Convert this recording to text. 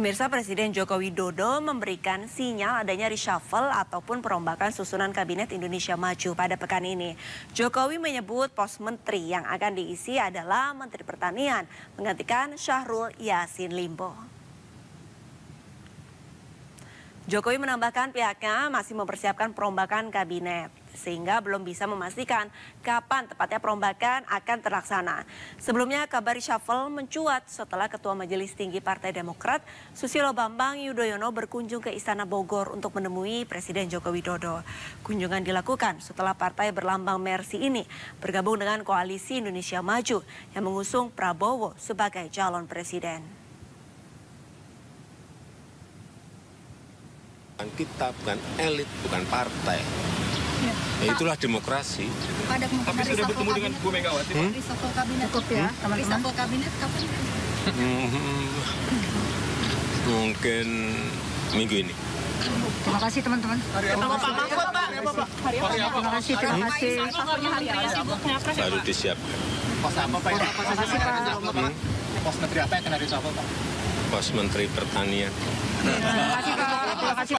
Pemirsa Presiden Joko Widodo memberikan sinyal adanya reshuffle ataupun perombakan susunan Kabinet Indonesia Maju pada pekan ini. Jokowi menyebut pos menteri yang akan diisi adalah Menteri Pertanian menggantikan Syahrul Yassin Limpo. Jokowi menambahkan pihaknya masih mempersiapkan perombakan kabinet sehingga belum bisa memastikan kapan tepatnya perombakan akan terlaksana. Sebelumnya kabar reshuffle mencuat setelah Ketua Majelis Tinggi Partai Demokrat Susilo Bambang Yudhoyono berkunjung ke Istana Bogor untuk menemui Presiden Joko Widodo. Kunjungan dilakukan setelah partai berlambang Mersi ini bergabung dengan Koalisi Indonesia Maju yang mengusung Prabowo sebagai calon presiden. Kita bukan elit, bukan partai. Ya. ya itulah demokrasi. Ada Tapi sudah bertemu dengan Bu Megawati, Pak? Risafel kabinet. Cukup ya, teman-teman. Risafel kabinet kapan? Hmm, mungkin minggu ini. Terima kasih teman-teman. Apa? Pak Mahfud, Pak. Terima kasih, terima kasih. Baru disiapkan. Pos apa, Pak? Terima kasih, Pak. Hmm? Pos menteri apa yang akan reshuffle, Pak? Pos Menteri Pertanian. Terima kasih, Pak.